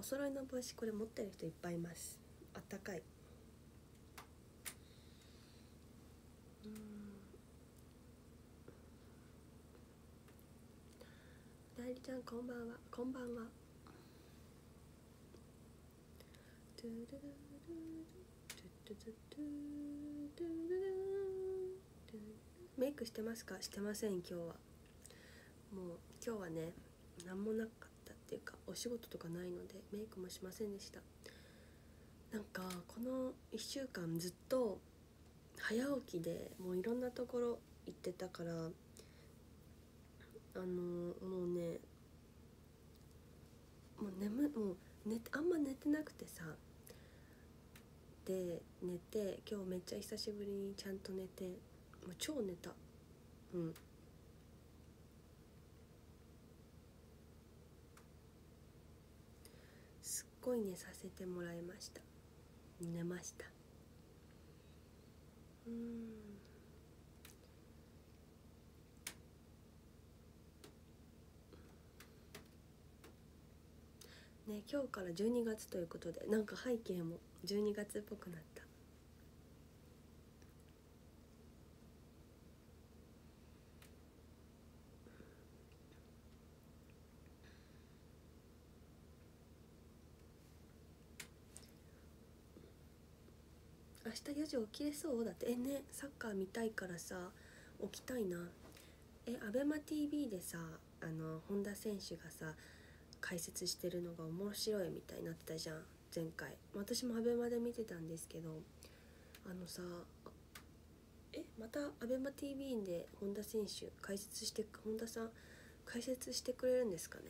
お揃いの帽子これ持ってる人いっぱいいます。あったかい。なりちゃんこんばんは。こんばんは。トゥルルルトゥトゥトゥトゥトゥルルトゥメイクしてますか？してません今日は。もう今日はね何もなかっていうかお仕事とかないのでメイクもしませんでした。なんかこの1週間ずっと早起きでもういろんなところ行ってたからあのもうねもう眠もう寝あんま寝てなくてさで寝て今日めっちゃ久しぶりにちゃんと寝てもう超寝た。うん。すっごい寝させてもらいました。寝ました。うん。ね今日から12月ということでなんか背景も12月っぽくなった。明日4時起きれそう？だってえねサッカー見たいからさ起きたいな。えアベマ t v でさあの本田選手がさ解説してるのが面白いみたいになってたじゃん前回。私も ABEMA で見てたんですけどあのさえまた ABEMATV で本田選手解説して本田さん解説してくれるんですかね？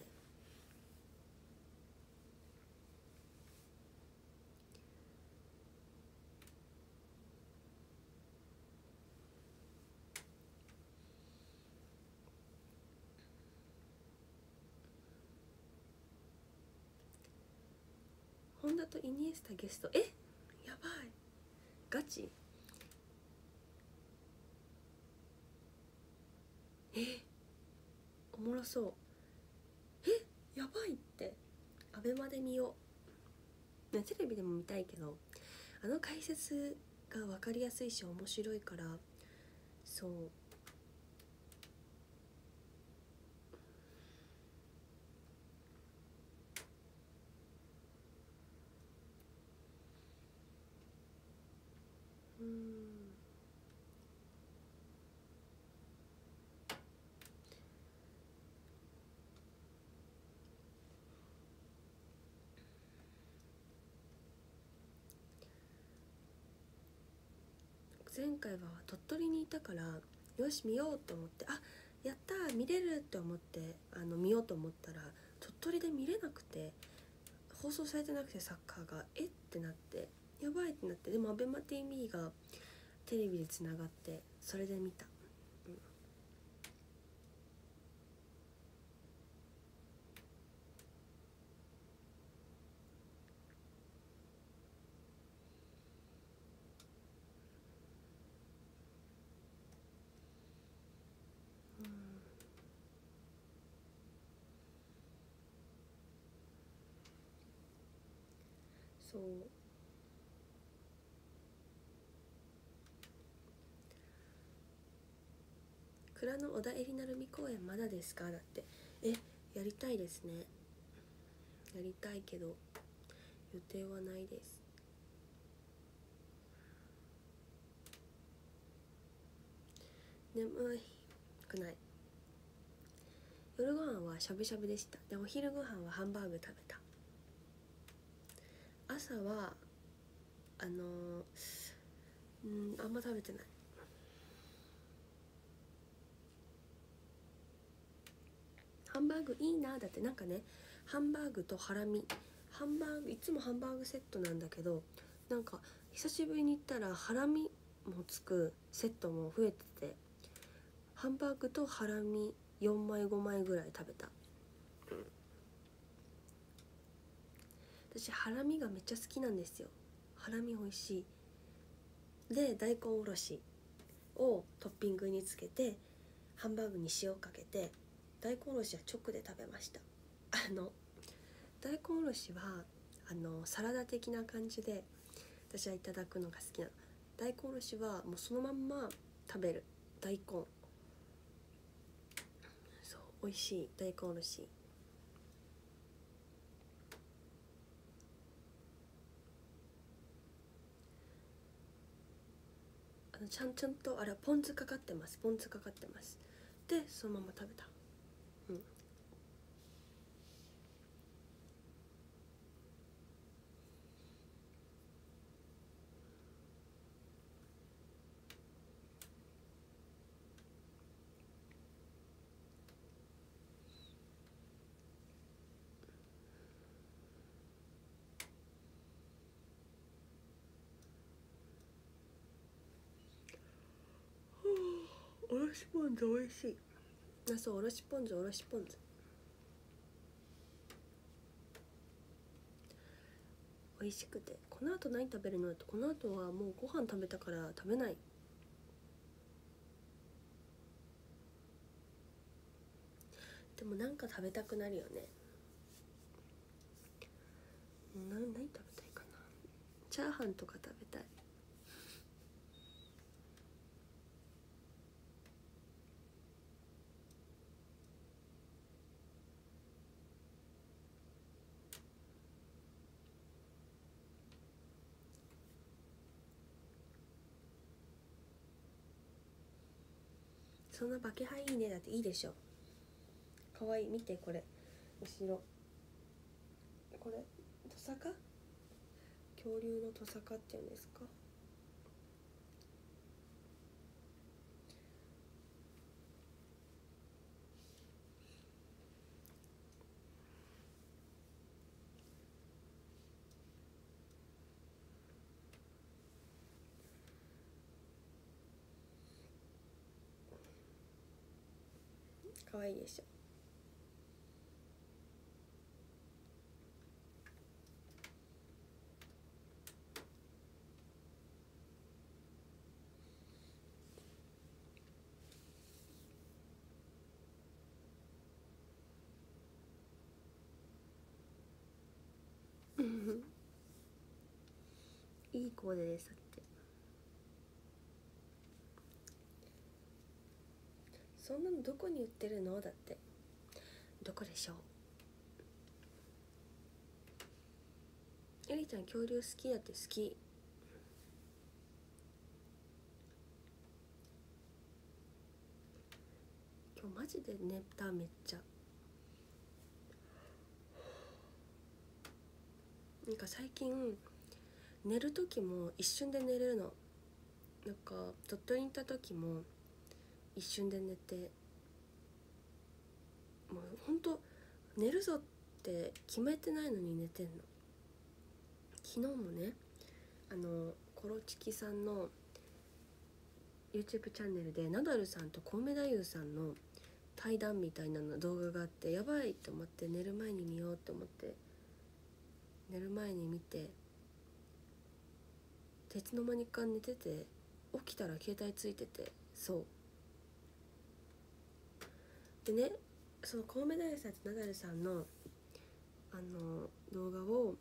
本田とイニエスタゲスト。え？やばい。ガチ？え？おもろそう。え？やばいって。アベマで見よう、ね、テレビでも見たいけどあの解説が分かりやすいし面白いから。そううん前回は鳥取にいたからよし見ようと思ってあやった見れるって思ってあの見ようと思ったら鳥取で見れなくて放送されてなくてサッカーが。えっ？てなってやばいってなってでも ABEMATV がテレビでつながってそれで見た、うん、そう。蔵の小田えりなるみ公演まだですか？だって。えやりたいですね。やりたいけど予定はないです。眠いくない。夜ご飯はしゃぶしゃぶでした。でお昼ご飯はハンバーグ食べた。朝はあのうんあんま食べてない。ハンバーグいいなだってなんかねハンバーグとハラミ。ハンバーグいつもハンバーグセットなんだけどなんか久しぶりに行ったらハラミもつくセットも増えててハンバーグとハラミ4枚5枚ぐらい食べた、私ハラミがめっちゃ好きなんですよ。ハラミ美味しい。で大根おろしをトッピングにつけてハンバーグに塩かけて大根おろしは直で食べました。あの大根おろしはあのサラダ的な感じで私はいただくのが好きなの。大根おろしはもうそのまんま食べる。大根。そう美味しい。大根おろし。ちゃんちゃんとあれはポン酢かかってます。ポン酢かかってます。でそのまま食べた。うんおろしポン酢美味しい。あそうおろしポン酢おろしポン酢。美味しくて。この後何食べるの？ってこの後はもうご飯食べたから食べない。でもなんか食べたくなるよね。な何食べたいかな？チャーハンとか食べたい。そんなバケハいいねだっていいでしょかわいい見てこれ後ろこれトサカ恐竜のトサカっていうんですか？かわいいでしょ。いいコーデですってそんなのどこに売ってるの？だってどこでしょうエリちゃん恐竜好きだって好き今日マジで寝ためっちゃなんか最近寝る時も一瞬で寝れるのなんか鳥取に行った時も一瞬で寝てもうほんと寝るぞって決めてないのに寝てんの。昨日もねあのコロチキさんの YouTube チャンネルでナダルさんとコウメ太夫さんの対談みたいなの動画があってやばいと思って寝る前に見ようと思って寝る前に見て鉄の間にか寝てて起きたら携帯ついててそう。でねそのコウメ太夫さんとナダルさんのあの動画を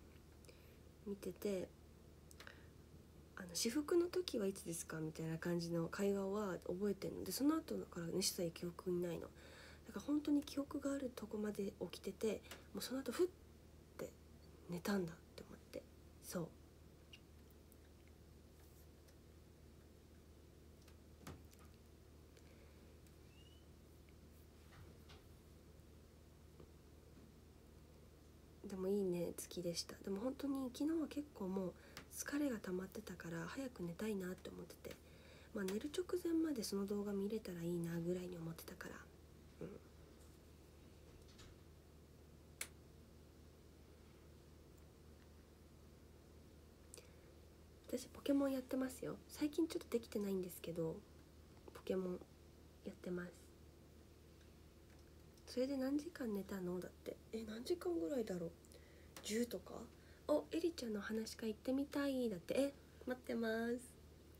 見ててあの私服の時はいつですか？みたいな感じの会話は覚えてるの。でその後だからね一切記憶にないの。だから本当に記憶があるとこまで起きててもうその後ふって寝たんだって思って。そう。でもいいね好きでした。でも本当に昨日は結構もう疲れが溜まってたから早く寝たいなって思ってて。まあ寝る直前までその動画見れたらいいなぐらいに思ってたから。うん。私ポケモンやってますよ。最近ちょっとできてないんですけどポケモンやってます。それで何時間寝たの？だって。え何時間ぐらいだろう？10とか？おエリちゃんの話か行ってみたい。だって。え待ってます。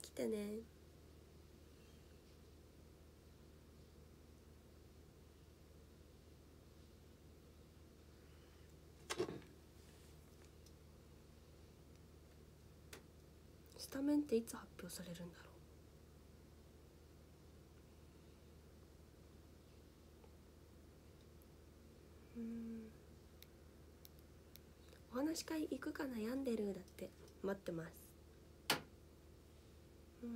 来てね。スタメンっていつ発表されるんだろう？司会行くか悩んでるだって待ってます。うん。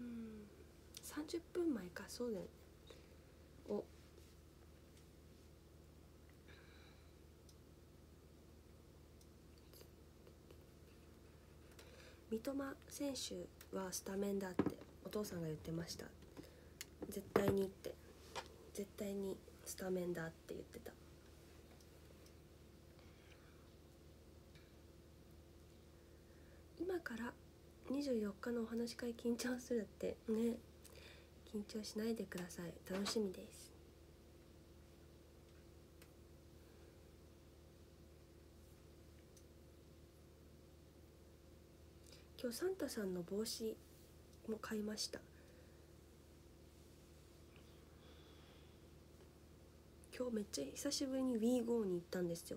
うん。30分前かそうだよね。お。三笘選手はスタメンだってお父さんが言ってました。絶対にって。絶対にスタメンだって言ってた。今から24日のお話し会緊張するってね。緊張しないでください。楽しみです。今日サンタさんの帽子も買いました。今日めっちゃ久しぶりに WeGo に行ったんですよ。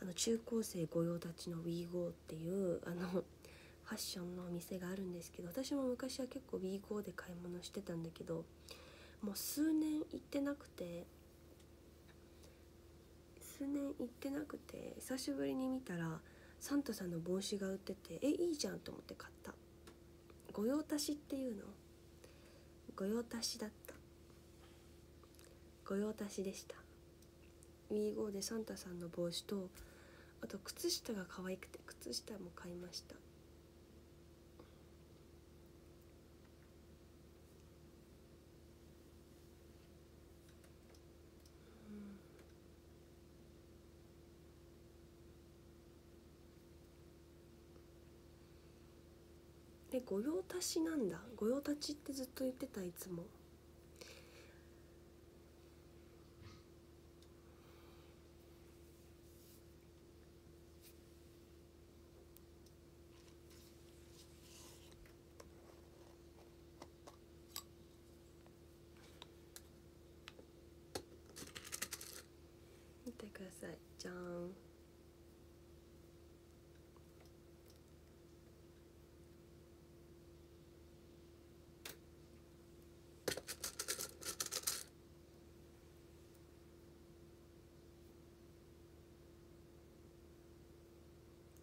あの中高生御用達の WeGo っていうあのファッションのお店があるんですけど私も昔は結構 WeGo で買い物してたんだけどもう数年行ってなくて数年行ってなくて久しぶりに見たらサンタさんの帽子が売っててえいいじゃんと思って買った。御用達っていうの？御用達だった。御用達でした。ミーゴーでサンタさんの帽子とあと靴下が可愛くて靴下も買いましたで御用達なんだ。御用達ってずっと言ってたいつも見てくださいじゃーん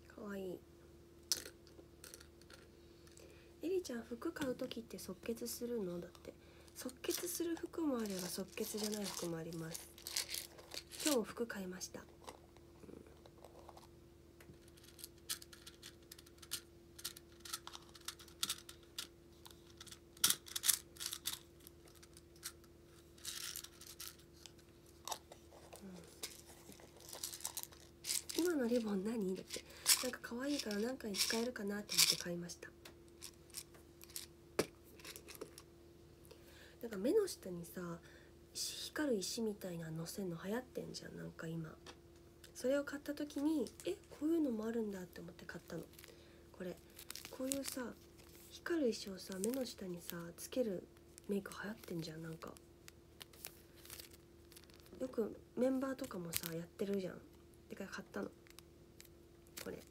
かわいいちゃん服買う時って即決するの？だって。即決する服もあれば即決じゃない服もあります。今日服買いました、今のリボン何？だって。なんか可愛いから何かに使えるかなって思って買いましたなんか目の下にさ光る石みたいなのせんの流行ってんじゃんなんか今。それを買った時にえこういうのもあるんだって思って買ったの。これ。こういうさ光る石をさ目の下にさつけるメイク流行ってんじゃんなんか。よくメンバーとかもさやってるじゃん。てか買ったの。これ。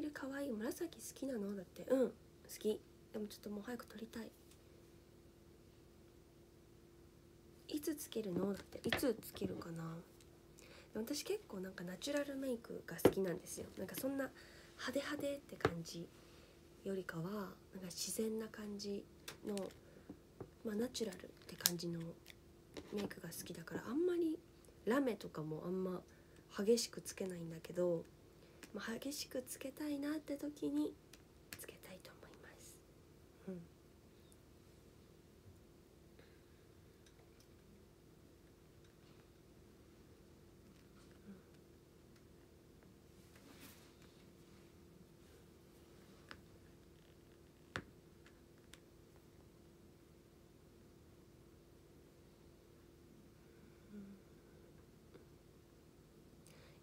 イルかわいい紫好きなの？だって。うん好き。でもちょっともう早く撮りたい。いつつけるの？だって。いつつけるかな？私結構なんかナチュラルメイクが好きなんですよ。なんかそんな派手派手って感じよりかはなんか自然な感じのまあナチュラルって感じのメイクが好きだからあんまりラメとかもあんま激しくつけないんだけど、もう激しくつけたいなって時につけたいと思います。うん、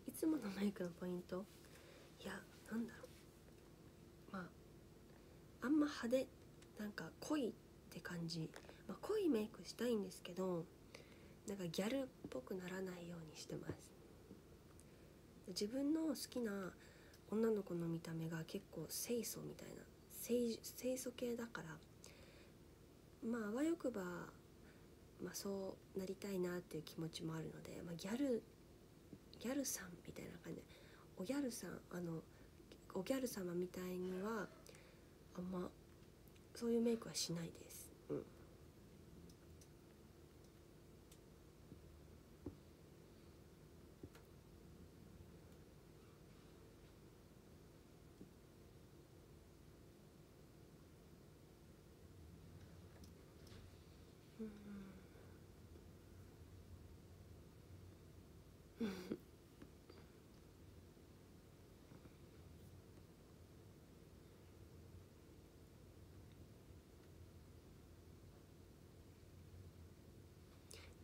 いつものメイクのポイント？なんだろう。まああんま派手なんか濃いって感じ、まあ、濃いメイクしたいんですけどなんかギャルっぽくならないようにしてます。自分の好きな女の子の見た目が結構清楚みたいな清楚系だから。まああわよくば、まあ、そうなりたいなっていう気持ちもあるので、まあ、ギャルギャルさんみたいな感じ。でおギャルさんあのおギャル様みたいにはあんまそういうメイクはしないです。うん。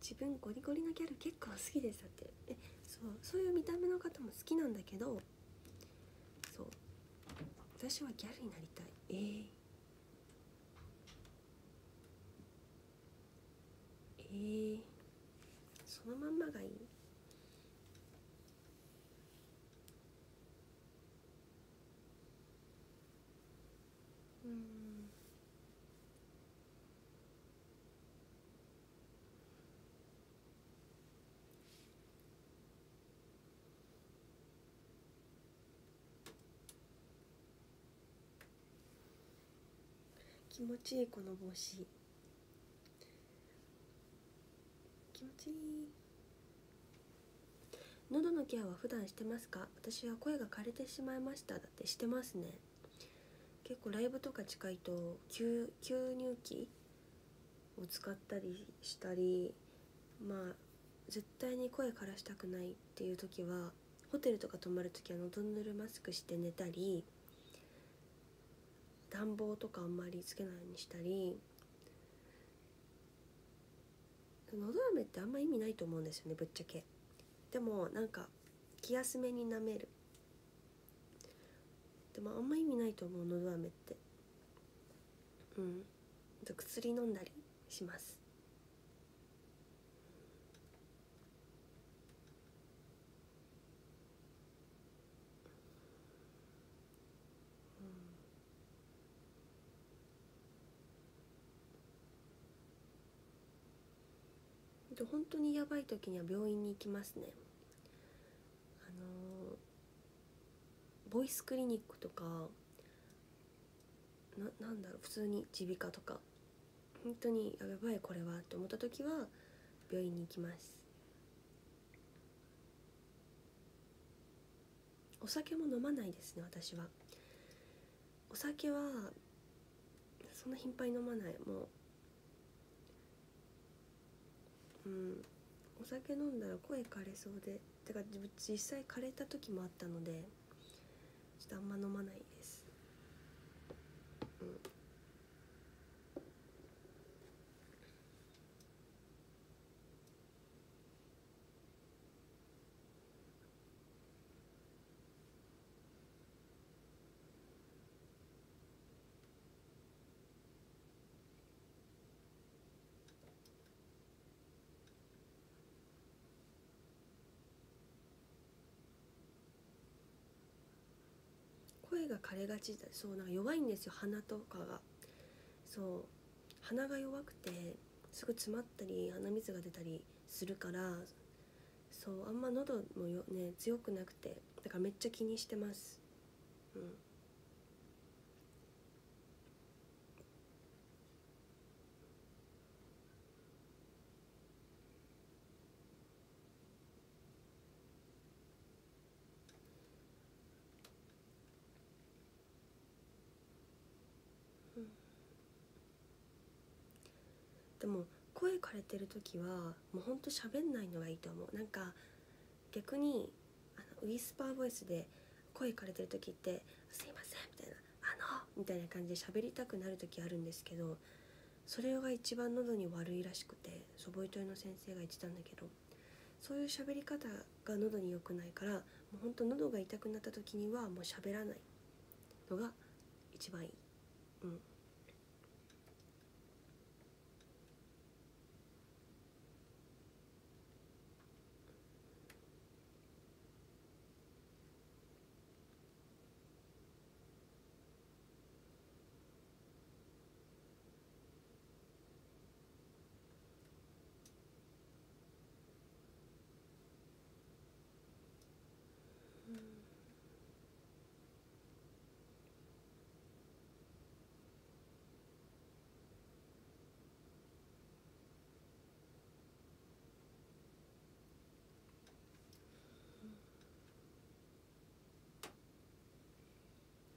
自分ゴリゴリのギャル結構好きですだって。えそうそういう見た目の方も好きなんだけどそう。私はギャルになりたい。えー、えー、そのまんまがいいうん気持ちいいこの帽子。気持ちいい。喉のケアは普段してますか？私は声が枯れてしまいました。だってしてますね。結構ライブとか近いと吸吸入器を使ったりしたりまあ絶対に声枯らしたくないっていう時はホテルとか泊まる時は喉ぬるマスクして寝たり暖房とかあんまりつけないようにしたりのど飴ってあんま意味ないと思うんですよねぶっちゃけ。でもなんか気休めに舐める。でもあんま意味ないと思うのど飴って。うん。薬飲んだりします。で本当にやばい時には病院に行きますね。あのボイスクリニックとかななんだろう普通に耳鼻科とか。本当にやばいこれはって思った時は病院に行きます。お酒も飲まないですね私は。お酒はそんな頻繁に飲まない。もううん。お酒飲んだら声枯れそうで。てか実際枯れた時もあったのでちょっとあんま飲まないです。うん声が枯れがちだそうなんか弱いんですよ鼻とかが。そう。鼻が弱くてすぐ詰まったり鼻水が出たりするからそうあんま喉もよね強くなくてだからめっちゃ気にしてます。うん。でも声枯れてる時はもうほんと喋んないのがいいと思う。なんか逆にあのウィスパーボイスで声枯れてる時って「すいません」みたいな「あの」みたいな感じで喋りたくなる時あるんですけどそれが一番喉に悪いらしくてそうボイトレの先生が言ってたんだけどそういう喋り方が喉に良くないからもうほんと喉が痛くなった時にはもう喋らないのが一番いい。うん。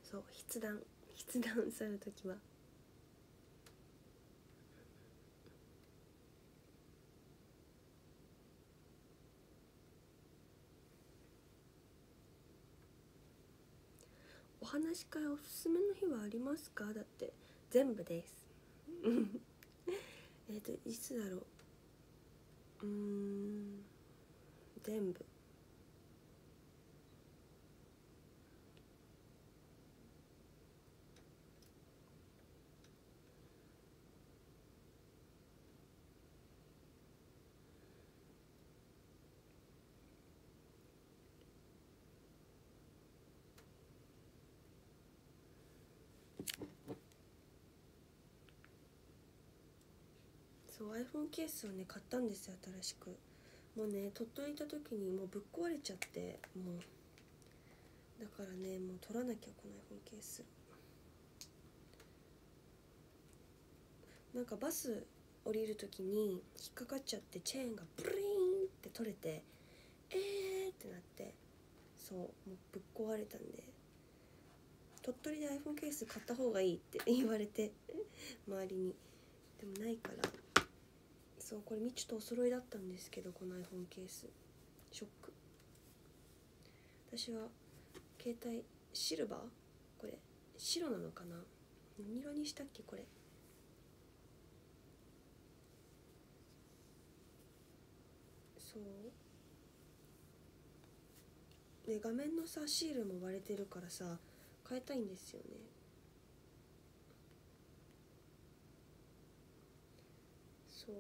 そう筆談筆談する時は。お話し会おすすめの日はありますか？だって全部です。えっといつだろう？うん全部。そう iPhone ケースをね買ったんですよ新しく。もうね鳥取行った時にもうぶっ壊れちゃってもう。だからねもう取らなきゃこの iPhone ケースなんかバス降りる時に引っかかっちゃってチェーンがブリーンって取れてえーってなって。そうもうぶっ壊れたんで。鳥取で iPhone ケース買った方がいいって言われて周りに。でもないから。そうこれみちとお揃いだったんですけどこの iPhone ケース。ショック。私は携帯シルバー？これ白なのかな？何色にしたっけこれ？そう。で画面のさシールも割れてるからさ変えたいんですよね。そう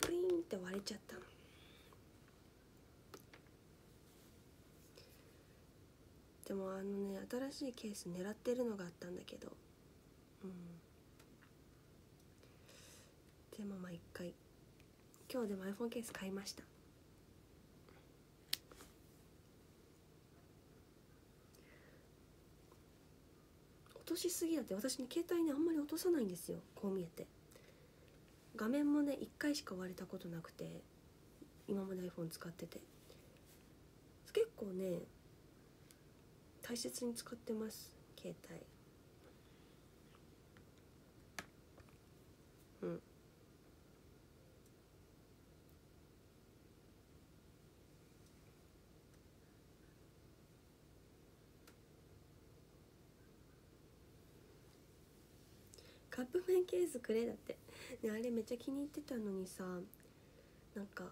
プリンって割れちゃったの。でもあのね新しいケース狙ってるのがあったんだけど。うん。でもまあ一回。今日でも iPhone ケース買いました。落としすぎだって私ね携帯ねあんまり落とさないんですよ。こう見えて。画面もね1回しか割れたことなくて今まで iPhone 使ってて。結構ね大切に使ってます携帯。うん。カップ麺ケースくれだって。ねあれめっちゃ気に入ってたのにさなんか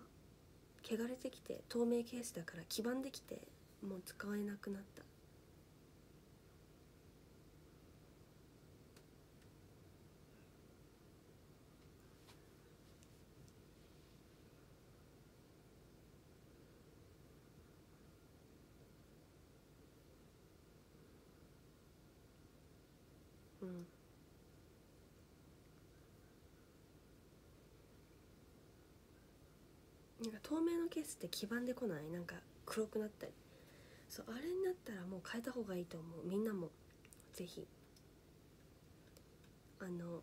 汚れてきて透明ケースだから黄ばんできてもう使えなくなったうんなんか透明のケースって黄ばんでこない？なんか黒くなったり。そうあれになったらもう変えた方がいいと思う。みんなも。ぜひ。あの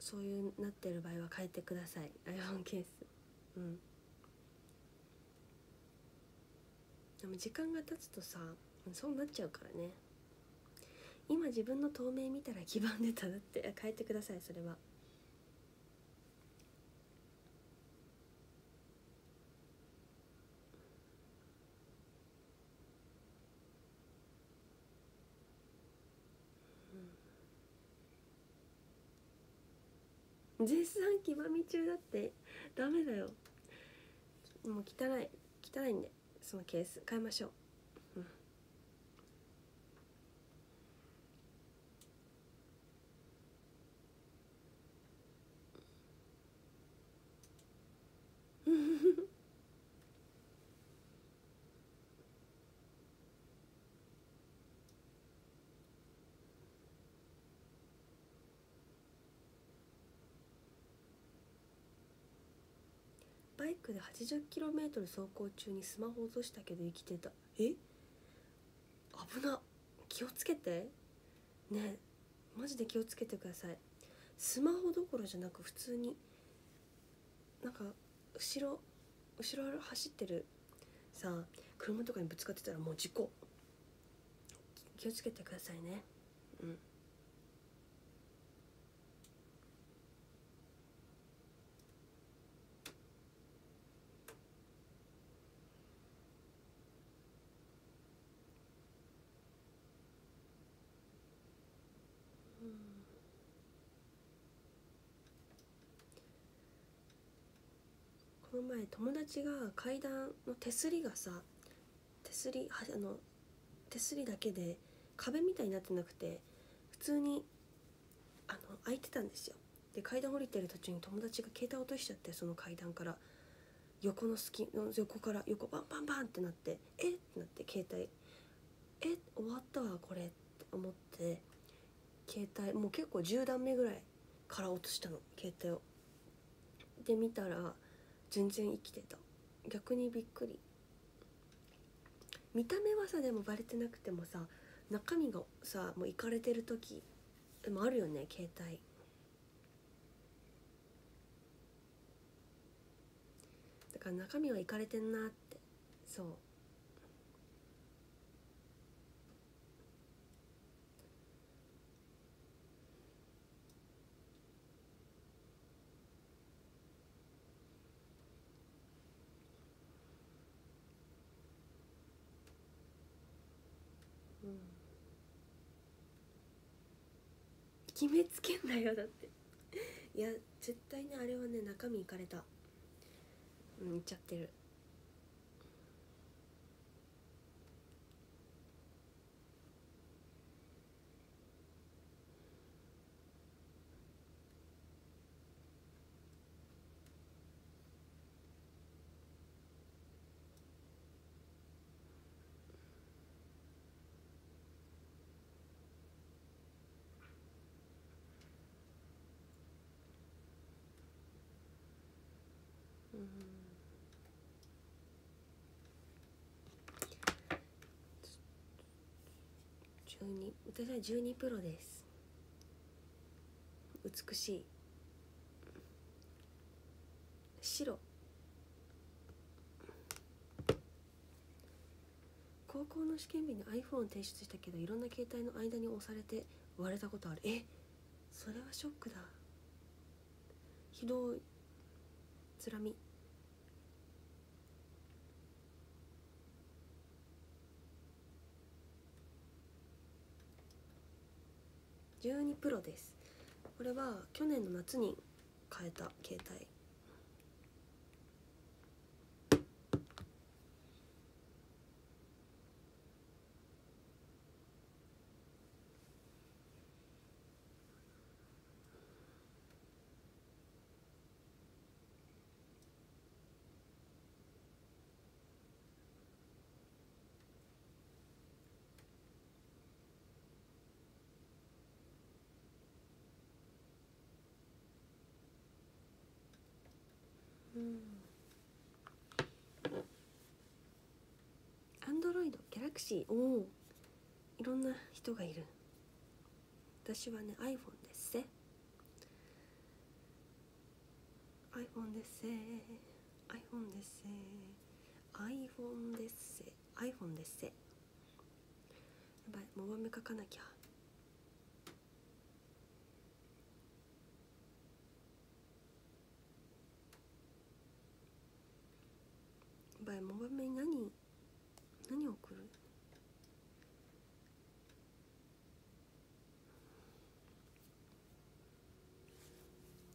そういうなってる場合は変えてください。iPhone ケース。うん。でも時間が経つとさそうなっちゃうからね。今自分の透明見たら黄ばんでたらって。変えてくださいそれは。絶賛黄ばみ中だって。ダメだよ。もう汚い。汚汚いんで。そのケース。変えましょうバイクで 80km 走行中にスマホ落としたけど生きてた。え？危な気をつけて。ねマジで気をつけてください。スマホどころじゃなく普通になんか後ろ後ろ走ってるさ車とかにぶつかってたらもう事故。気をつけてくださいね。うん。この前友達が階段の手すりがさ手すりはあの手すりだけで壁みたいになってなくて普通にあの開いてたんですよ。で階段降りてる途中に友達が携帯落としちゃってその階段から。横の隙の横から横バンバンバンってなってえっ？てなって携帯。え終わったわこれって思って携帯もう結構10段目ぐらいから落としたの携帯を。で見たら全然生きてた。逆にびっくり。見た目はさでもバレてなくてもさ中身がさもういかれてる時でもあるよね携帯。だから中身はいかれてんなって。そう。決めつけんなよだって。いや絶対ねあれはね中身いかれた。うんいっちゃってる。12私は12プロです。美しい。白。高校の試験日に iPhone を提出したけどいろんな携帯の間に押されて割れたことある。え？それはショックだ。ひどい。つらみ。12プロです。これは去年の夏に変えた携帯。アンドロイドギャラクシー。おおいろんな人がいる。私はね iPhone ですせ iPhone ですせ iPhone ですせ iPhone ですせ iPhone ですせやばいモバメ書かなきゃ。場合モバメに何何送る？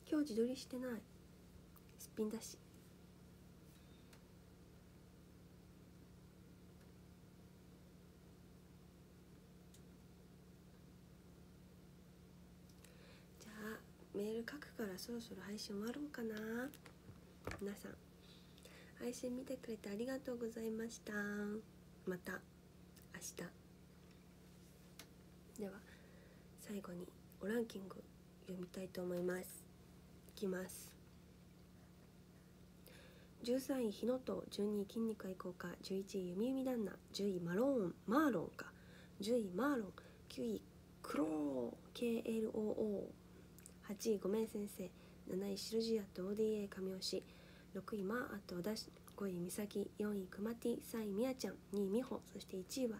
今日自撮りしてない。すっぴんだし。じゃあメール書くからそろそろ配信終わろうかな。皆さん。配信見てくれてありがとうございました。また明日。では最後におランキング読みたいと思います。いきます。13位日野と12位筋肉愛好家。11位弓弓旦那。10位マローンマーロンか。10位マーロン9位クロー KLOO8 位ごめん先生。7位白地屋と ODA 神押し。6位マーアとだし5位美咲4位くまティ3位みやちゃん2位みほそして1位は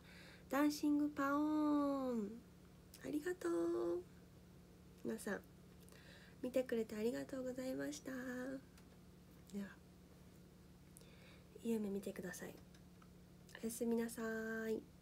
ダンシングパオーン。ありがとう皆さん。見てくれてありがとうございました。では夢見てください。おやすみなさい。